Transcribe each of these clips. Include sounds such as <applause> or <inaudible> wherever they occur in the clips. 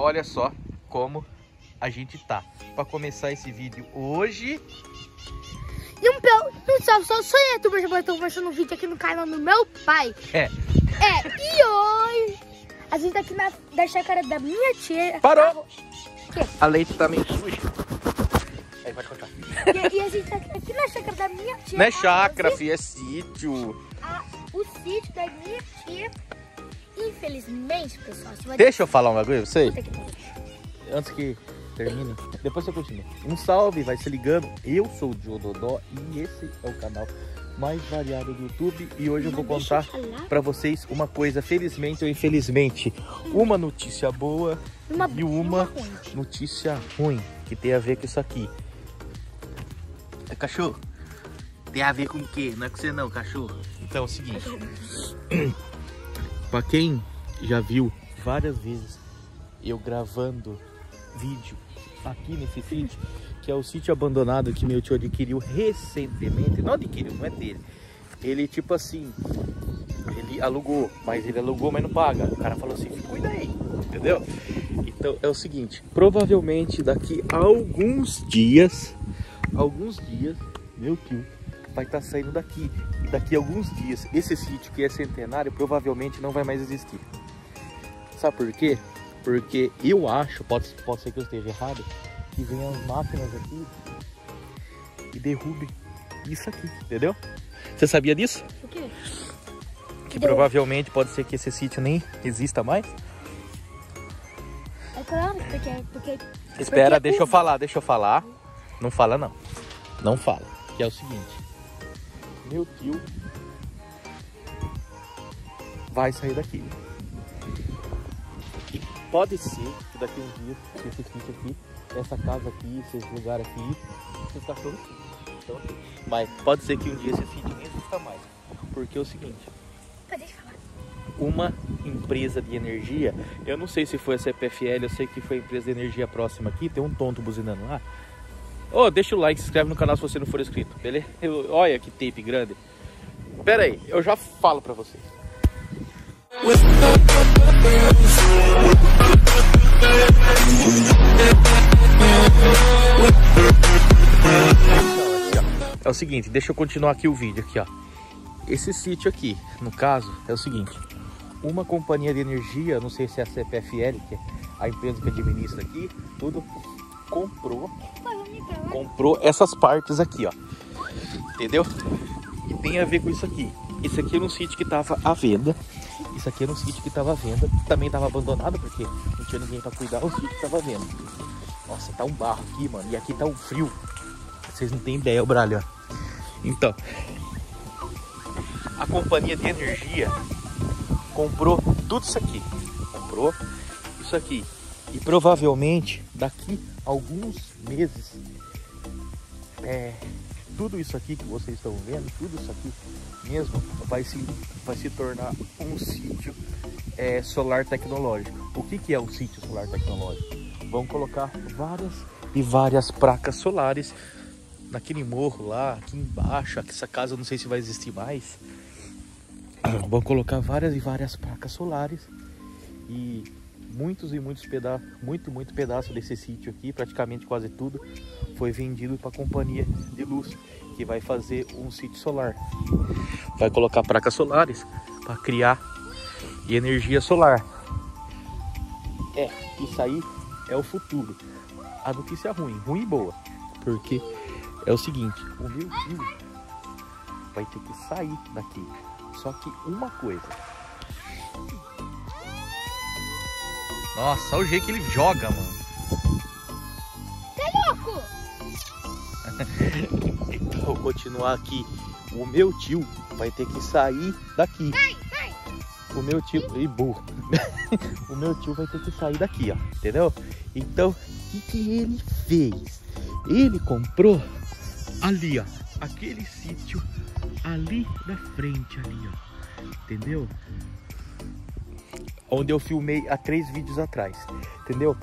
olha só como a gente tá. Para começar esse vídeo hoje... E um, pel... um salve, só sou eu, youtuber, eu tô começando um vídeo aqui no canal do meu pai. É. É, e hoje a gente tá aqui na da chácara da minha tia. Parou! quê? A leite tá meio suja. Aí, pode continuar. E, e a gente tá aqui na chácara da minha tia. Não é a chácara, filho, é sítio. a- o sítio da minha tia. Infelizmente, pessoal, você vai Deixa eu falar um bagulho pra vocês. Antes que termine, depois você continua. Um salve, vai se ligando. Eu sou o Joe Dodó e esse é o canal mais variado do YouTube. E hoje eu vou contar eu falar pra vocês uma coisa, felizmente ou infelizmente. Uma notícia boa uma, e uma ruim. notícia ruim, que tem a ver com isso aqui. É cachorro? Tem a ver com o quê? Não é com você não, cachorro. Então é o seguinte. <laughs> Pra quem já viu várias vezes eu gravando vídeo aqui nesse sítio, que é o sítio abandonado que meu tio adquiriu recentemente, não adquiriu, não é dele. Ele tipo assim, ele alugou, mas ele alugou, mas não paga. O cara falou assim, cuida aí, entendeu? Então é o seguinte, provavelmente daqui a alguns dias, alguns dias, meu tio vai estar saindo daqui. E daqui a alguns dias, esse sítio que é centenário provavelmente não vai mais existir. Sabe por quê? Porque eu acho, pode, pode ser que eu esteja errado, que venham as máquinas aqui e derrubem isso aqui, entendeu? Você sabia disso? O quê? Que Deu. provavelmente pode ser que esse sítio nem exista mais? É claro, porque. porque Espera, porque deixa eu falar, deixa eu falar. Não fala não. Não fala. Que é o seguinte. Meu tio vai sair daqui. E pode ser que daqui a uns dias, <laughs> esse sítio aqui, essa casa aqui, esses lugares aqui, esses cachorros aqui. Então, aqui. Mas pode ser que um dia esse sítio nem exista mais. Porque é o seguinte, Pode falar. uma empresa de energia, eu não sei se foi a CPFL, eu sei que foi a empresa de energia próxima aqui, tem um tonto buzinando lá. Ô, deixa o like, se inscreve no canal se você não for inscrito, beleza? Eu- olha que tape grande. Pera aí, eu já falo pra vocês. É o seguinte, deixa eu continuar aqui o vídeo aqui, ó. Esse sítio aqui, no caso, é o seguinte. Uma companhia de energia, não sei se é a CPFL, que é a empresa que administra aqui, tudo, comprou, comprou essas partes aqui, ó. Entendeu? E tem a ver com isso aqui. Isso aqui era um sítio que tava à venda. Isso aqui era um sítio que tava à venda. Também tava abandonado porque não tinha ninguém pra cuidar. O sítio que tava à venda. Nossa, tá um barro aqui, mano. E aqui tá um frio. Vocês não têm ideia, o bralho, ó. Então, a companhia de energia comprou tudo isso aqui. Comprou isso aqui. E provavelmente daqui a alguns meses, é, tudo isso aqui que vocês estão vendo, tudo isso aqui mesmo, vai se, vai se tornar um sítio é, solar tecnológico. O que, que é um sítio solar tecnológico? Vão colocar várias e várias placas solares naquele morro lá, aqui embaixo. Essa casa não sei se vai existir mais. Vão colocar várias e várias placas solares e muitos e muitos pedaços, muito muito pedaço desse sítio aqui, praticamente quase tudo, foi vendido para a companhia de luz que vai fazer um sítio solar. Vai colocar placas solares para criar energia solar. É, isso aí é o futuro. A notícia ruim, ruim e boa, porque é o seguinte, o meu tio vai ter que sair daqui. Só que uma coisa. Nossa, olha o jeito que ele joga, mano. Louco! <laughs> Então, vou continuar aqui. O meu tio vai ter que sair daqui. O meu tio. Ih, burro. <laughs> o meu tio vai ter que sair daqui, ó. Entendeu? Então, o que, que ele fez? Ele comprou ali, ó. Aquele sítio ali na frente, ali, ó. Entendeu? Onde eu filmei há três vídeos atrás. Entendeu?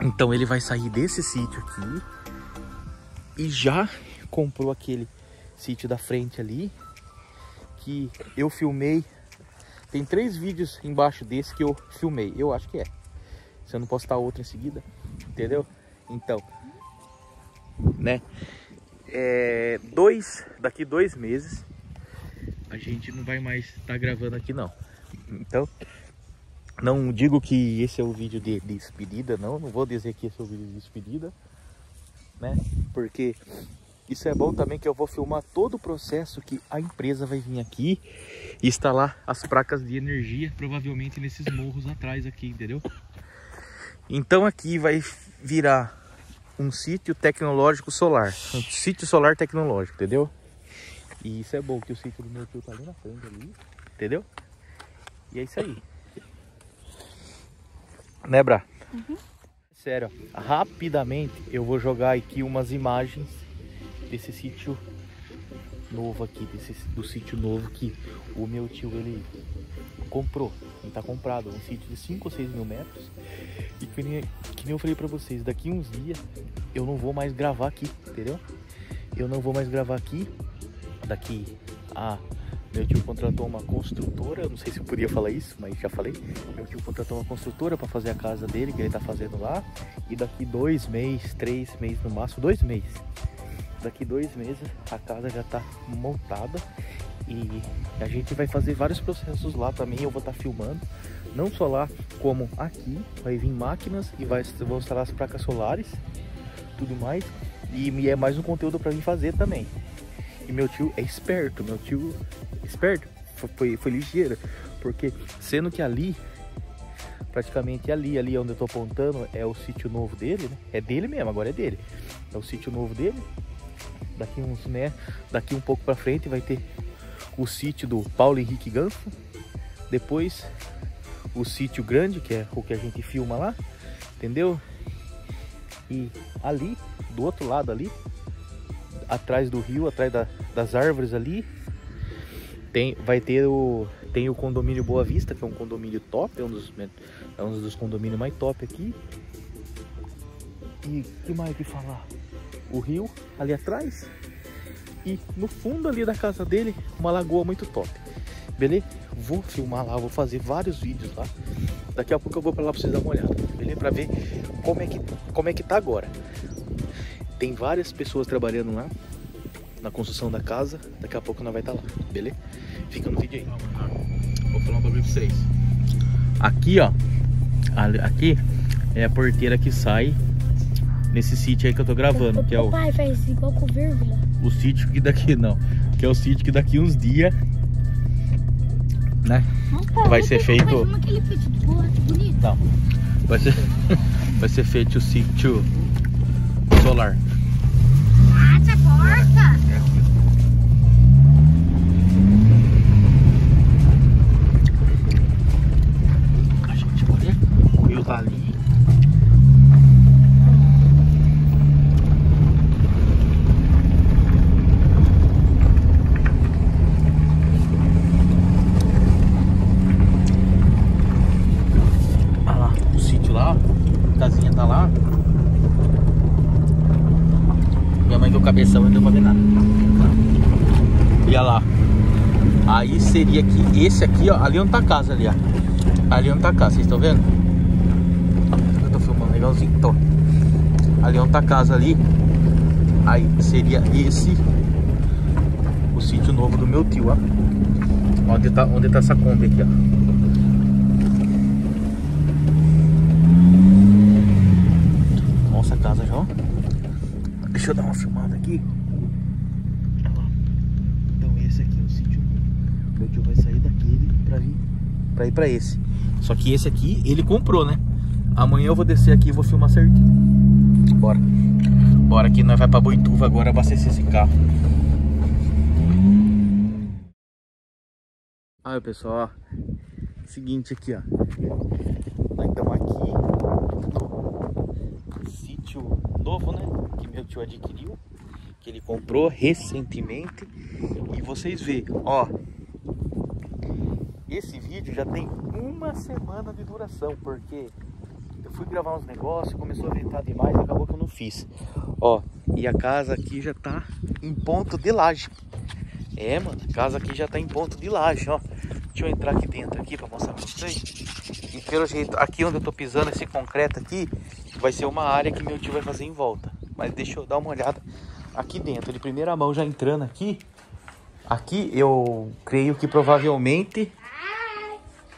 Então ele vai sair desse sítio aqui e já comprou aquele sítio da frente ali que eu filmei. Tem três vídeos embaixo desse que eu filmei. Eu acho que é. Se eu não postar outra em seguida, entendeu? Então, né? É, dois, daqui dois meses a gente não vai mais estar tá gravando aqui não. Então, não digo que esse é o vídeo de, de despedida, não. Não vou dizer que esse é o vídeo de despedida, né? Porque isso é bom também que eu vou filmar todo o processo que a empresa vai vir aqui e instalar as placas de energia, provavelmente nesses morros atrás aqui, entendeu? Então aqui vai virar um sítio tecnológico solar, um sítio solar tecnológico, entendeu? E isso é bom, que o sítio do meu tio tá ali na frente ali, entendeu? E é isso aí. Né, Bra? Uhum. Sério, rapidamente eu vou jogar aqui umas imagens desse sítio novo aqui, desse, do sítio novo que o meu tio ele comprou. Ele tá comprado, um sítio de 5 ou 6 mil metros. E que nem, que nem eu falei pra vocês, daqui uns dias eu não vou mais gravar aqui, entendeu? Eu não vou mais gravar aqui. Daqui a meu tio contratou uma construtora, não sei se eu podia falar isso, mas já falei. Meu tio contratou uma construtora para fazer a casa dele, que ele tá fazendo lá. E daqui dois meses, três meses no máximo, dois meses. Daqui dois meses a casa já tá montada e a gente vai fazer vários processos lá também. Eu vou estar tá filmando, não só lá como aqui. Vai vir máquinas e vai, vou instalar as placas solares, tudo mais. E é mais um conteúdo para mim fazer também. E meu tio é esperto, meu tio esperto, foi, foi ligeiro, porque sendo que ali, praticamente ali, ali onde eu tô apontando, é o sítio novo dele, né? É dele mesmo, agora é dele. É o sítio novo dele. Daqui uns, né? Daqui um pouco para frente vai ter o sítio do Paulo Henrique Ganfo. Depois o sítio grande, que é o que a gente filma lá, entendeu? E ali, do outro lado ali, atrás do rio, atrás da, das árvores ali, tem, vai ter o, tem o condomínio Boa Vista, que é um condomínio top, é um dos, é um dos condomínios mais top aqui. E que mais que falar? O rio ali atrás. E no fundo ali da casa dele, uma lagoa muito top. Beleza? Vou filmar lá, vou fazer vários vídeos lá. Daqui a pouco eu vou para lá para vocês dar uma olhada, beleza? Para ver como é que como é que tá agora. Tem várias pessoas trabalhando lá na construção da casa. Daqui a pouco nós vai estar tá lá, beleza? Fica no vídeo aí. Vou falar um bagulho pra vocês. Aqui, ó. Aqui é a porteira que sai nesse sítio aí que eu tô gravando. Que é o... Pai, faz igual com vírgula. O sítio que daqui, não. Que é o sítio que daqui uns dias... Né? Não, vai ser feito... Não. Vai ser... vai ser feito o sítio solar. park. Seria que esse aqui, ó. Ali onde tá a casa ali, ó. Ali onde tá a casa, vocês estão vendo? Eu tô filmando legalzinho, tô. Ali onde tá a casa ali. Aí seria esse o sítio novo do meu tio, ó. Onde tá, onde tá essa Kombi aqui, ó. Nossa, casa já, ó. Deixa eu dar uma filmada aqui. Então esse aqui é o sítio. Meu tio vai sair daquele pra vir pra ir pra esse. Só que esse aqui ele comprou, né? Amanhã eu vou descer aqui e vou filmar certinho. Bora. Bora que nós vai pra Boituva agora abastecer esse carro. Aí pessoal, ó. Seguinte aqui, ó. Nós estamos aqui. Sítio novo, né? meu tio adquiriu, que ele comprou recentemente. E vocês veem, ó, esse vídeo já tem uma semana de duração, porque eu fui gravar uns negócios, começou a ventar demais, acabou que eu não fiz. Ó, e a casa aqui já tá em ponto de laje. É, mano, a casa aqui já tá em ponto de laje, ó. Deixa eu entrar aqui dentro aqui para mostrar pra vocês. E pelo jeito, aqui onde eu tô pisando, esse concreto aqui, vai ser uma área que meu tio vai fazer em volta. Mas deixa eu dar uma olhada aqui dentro. De primeira mão, já entrando aqui. Aqui eu creio que provavelmente...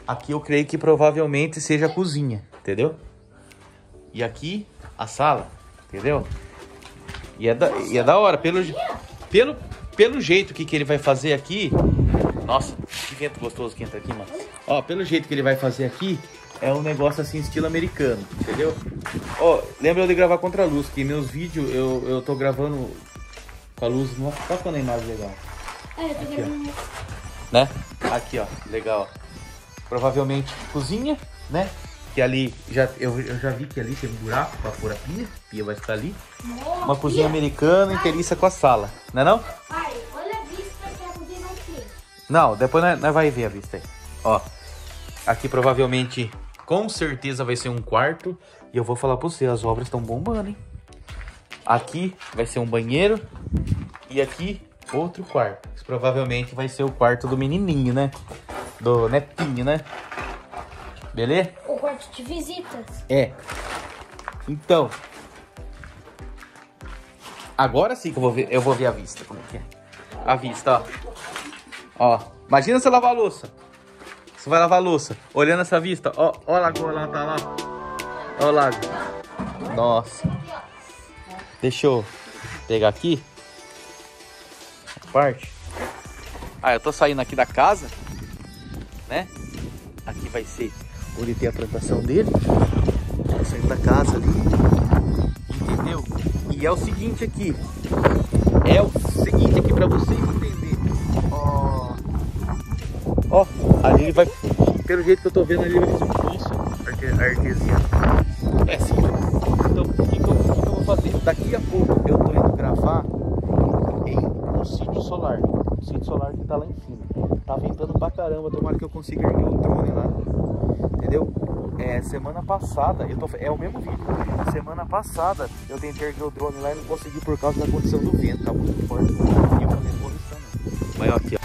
Aqui eu creio que provavelmente seja a cozinha, entendeu? E aqui a sala, entendeu? E é da, e é da hora, pelo, pelo, pelo jeito que, que ele vai fazer aqui. Nossa, que vento gostoso que entra aqui, mano. Ó, pelo jeito que ele vai fazer aqui, é um negócio assim, estilo americano, entendeu? Ó, lembra de gravar contra a luz, que meus vídeos eu, eu tô gravando com a luz. Nossa, tá quando a imagem legal. É, eu tô Aqui, querendo... Né? Aqui, ó, legal. Provavelmente cozinha, né? Que ali, já, eu, eu já vi que ali tem um buraco pra pôr a pia. A pia vai ficar ali. Uma cozinha americana inteiriça com a sala, não é não? Pai, olha a vista que a cozinha ter. Não, depois nós, nós vai ver a vista aí. Ó, aqui provavelmente, com certeza vai ser um quarto. E eu vou falar pra você, as obras estão bombando, hein? Aqui vai ser um banheiro. E aqui, outro quarto. Isso provavelmente vai ser o quarto do menininho, né? Do netinho, né? Beleza? O quarto de visitas. É. Então. Agora sim que eu vou ver, eu vou ver a vista. Como é que é? A vista, ó. Ó. Imagina você lavar a louça. Você vai lavar a louça. Olhando essa vista. Ó, ó a lagoa lá, tá lá. Ó o lago. Nossa. Deixa eu pegar aqui. A parte. Ah, eu tô saindo aqui da casa. Né? Aqui vai ser onde tem a plantação dele. Saindo da casa ali. Entendeu? E é o seguinte aqui. É o seguinte aqui pra vocês entenderem. Ó. Ó, ali ele vai. Pelo jeito que eu tô vendo ali, ele vai fazer um poço arte- artesiano. É assim. Então, o que, que, eu, o vou fazer? Daqui a pouco eu tô indo gravar em um sítio solar. Um sítio solar que tá lá em cima. Caramba. Tomara que eu consiga erguer o drone lá. Entendeu? É, semana passada, eu tô, é o mesmo vídeo. Semana passada eu tentei erguer o drone lá e não consegui por causa da condição do vento. Tá muito forte. E eu falei, vou. Mas aqui, ó.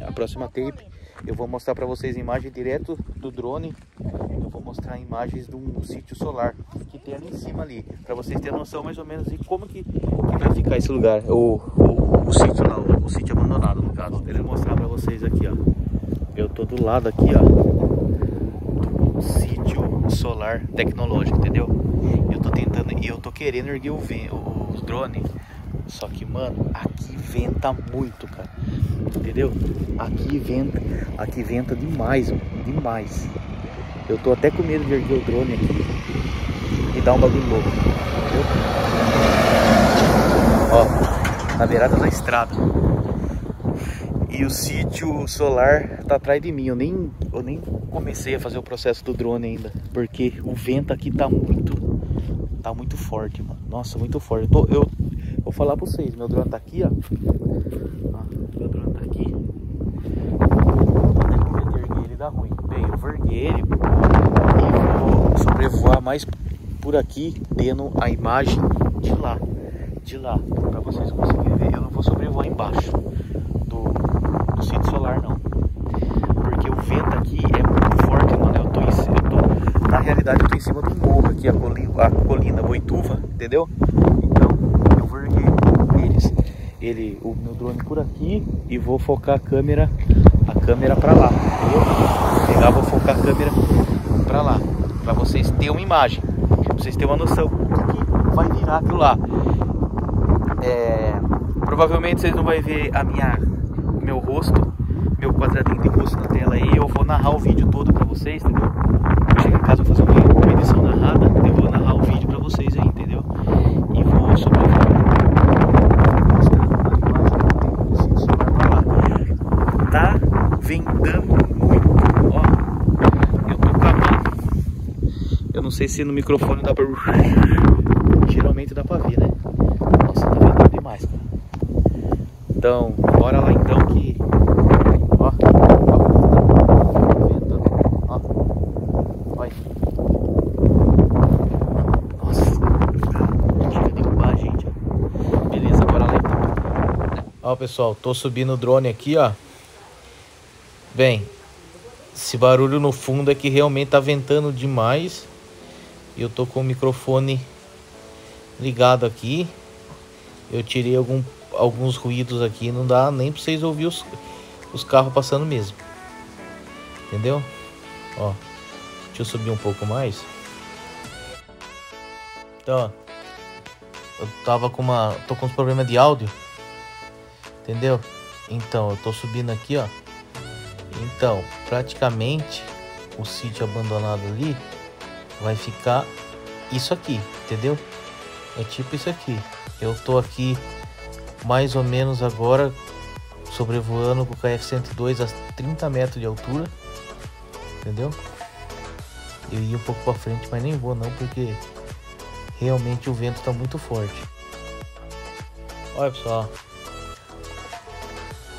A próxima tape eu vou mostrar para vocês imagem direto do drone. Eu vou mostrar imagens de um sítio solar que tem ali em cima ali, para vocês terem noção mais ou menos de como que, que vai ficar esse lugar, o, o, o sítio lá, o, o sítio abandonado no caso. Ele mostrar para vocês aqui, ó. Eu tô do lado aqui, ó, do sítio solar tecnológico, entendeu? Eu tô tentando e eu tô querendo erguer o, o, o drone, só que mano, aqui venta muito, cara. Entendeu? Aqui venta, aqui venta demais, mano, demais. Eu tô até com medo de erguer o drone aqui e dar um bagulho louco, entendeu? Ó, na beirada da estrada. E o sítio solar tá atrás de mim. Eu nem, eu nem comecei a fazer o processo do drone ainda, porque o vento aqui tá muito, tá muito forte, mano. Nossa, muito forte. Eu, tô, eu falar pra vocês, meu drone tá aqui, ó. Meu drone tá aqui. Medo de erguer ele dá ruim. Bem, eu vou erguer ele e vou sobrevoar mais por aqui, tendo a imagem de lá. De lá, pra vocês conseguirem ver. Eu não vou sobrevoar embaixo do, do sítio solar, não. Porque o vento aqui é muito forte, mano. Eu tô, em, ci- eu tô na realidade, eu tô em cima do morro aqui, a colina, a colina Boituva, entendeu? Então, eu vou erguer eles, ele, o meu drone por aqui e vou focar a câmera, a câmera pra lá, entendeu? Vou pegar, vou focar a câmera pra lá, pra vocês terem uma imagem, pra vocês terem uma noção do que vai virar aquilo lá. É, provavelmente vocês não vão ver a minha, meu rosto, meu quadradinho de rosto na tela aí. Eu vou narrar o vídeo todo pra vocês, entendeu? Eu em casa vou fazer uma, edição narrada, eu vou narrar o vídeo pra vocês aí, entendeu? E vou sobrevoar. Mostrando a imagem do sítio solar ventando muito. Ó, eu tô cavando. Eu não sei se no microfone dá pra... <laughs> Geralmente dá pra ver, né? Nossa, tá ventando demais, cara. Então, bora lá então que... Ó, ó. Ó, olha. Nossa, chega a derrubar a gente, ó. Beleza, bora lá então. Ó, pessoal, tô subindo o drone aqui, ó. Bem, esse barulho no fundo é que realmente tá ventando demais. Eu tô com o microfone ligado aqui. Eu tirei algum, alguns ruídos aqui. Não dá nem pra vocês ouvir os, os carros passando mesmo. Entendeu? Ó, deixa eu subir um pouco mais. Então, eu tava com uma... Tô com uns problemas de áudio. Entendeu? Então, eu tô subindo aqui, ó. Então, praticamente o sítio abandonado ali vai ficar isso aqui, entendeu? É tipo isso aqui. Eu tô aqui mais ou menos agora sobrevoando com o KF-102 a 30 metros de altura, entendeu? Eu ia um pouco para frente, mas nem vou não, porque realmente o vento tá muito forte. Olha pessoal,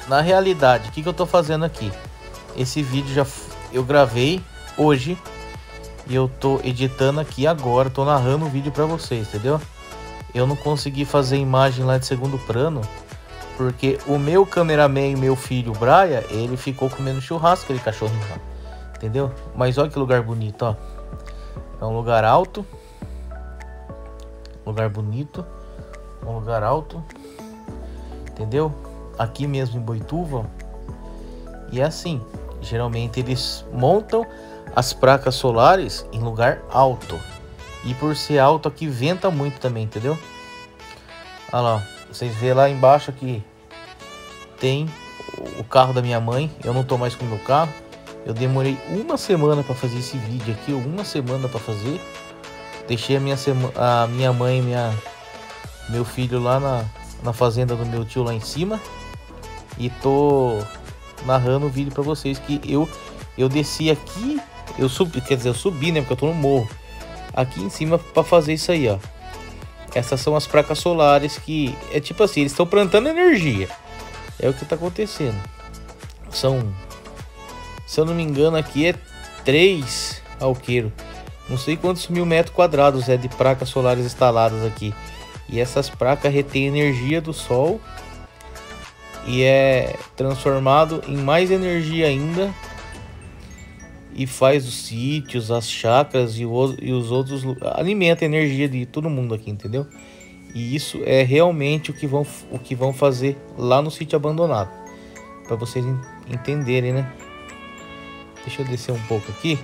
na realidade, o que, que eu tô fazendo aqui? Esse vídeo já eu gravei hoje e eu tô editando aqui agora, tô narrando o vídeo para vocês, entendeu? Eu não consegui fazer imagem lá de segundo plano porque o meu cameraman, meu filho Braia, ele ficou comendo churrasco, aquele cachorrinho lá, entendeu? Mas olha que lugar bonito, ó. É um lugar alto, lugar bonito, um lugar alto, entendeu? Aqui mesmo em Boituva, e é assim, Geralmente eles montam as placas solares em lugar alto. E por ser alto aqui venta muito também, entendeu? Olha lá, vocês vê lá embaixo aqui tem o carro da minha mãe. Eu não tô mais com o meu carro. Eu demorei uma semana para fazer esse vídeo aqui, uma semana para fazer. Deixei a minha, a minha mãe minha, meu filho lá na, na fazenda do meu tio lá em cima. E tô narrando o vídeo para vocês que eu eu desci aqui, eu subi, quer dizer, eu subi, né, porque eu tô no morro. Aqui em cima para fazer isso aí, ó. Essas são as placas solares que é tipo assim, eles estão plantando energia. É o que tá acontecendo. São se eu não me engano aqui é três alqueiro. Não sei quantos mil metros quadrados é de placas solares instaladas aqui. E essas placas retêm energia do sol e é transformado em mais energia ainda e faz os sítios, as chacras e, o, e os outros alimenta a energia de todo mundo aqui, entendeu? E isso é realmente o que vão, o que vão fazer lá no sítio abandonado, para vocês entenderem, né? Deixa eu descer um pouco aqui.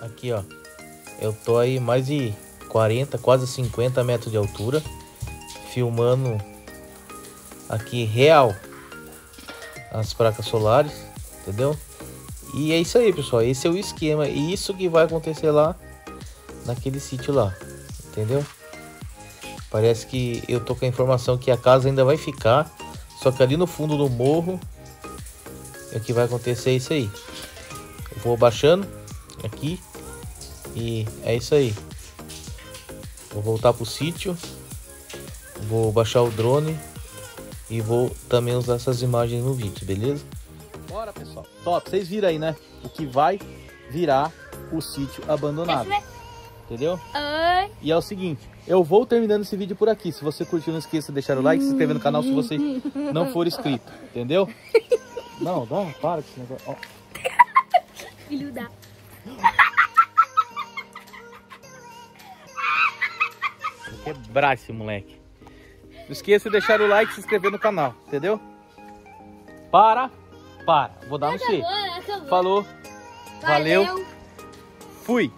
Aqui, ó. Eu tô aí mais de 40, quase 50 metros de altura. Filmando aqui real as placas solares, entendeu? E é isso aí, pessoal. Esse é o esquema. E isso que vai acontecer lá naquele sítio lá, entendeu? Parece que eu tô com a informação que a casa ainda vai ficar, só que ali no fundo do morro o que vai acontecer é isso aí. Eu vou baixando aqui. E é isso aí. Vou voltar pro sítio. Vou baixar o drone. E vou também usar essas imagens no vídeo, beleza? Bora, pessoal. Top, vocês viram aí, né? O que vai virar o sítio abandonado. Entendeu? Oi. E é o seguinte, eu vou terminando esse vídeo por aqui. Se você curtiu, não esqueça de deixar o like, se inscrever no canal se você não for inscrito. Entendeu? <laughs> Não, dá, para com esse negócio. Ó. Filho da... <laughs> quebrar esse moleque. Não esqueça de deixar o like e se inscrever no canal, entendeu? Para, para. Vou dar no C. Acabou. Falou, valeu, fui.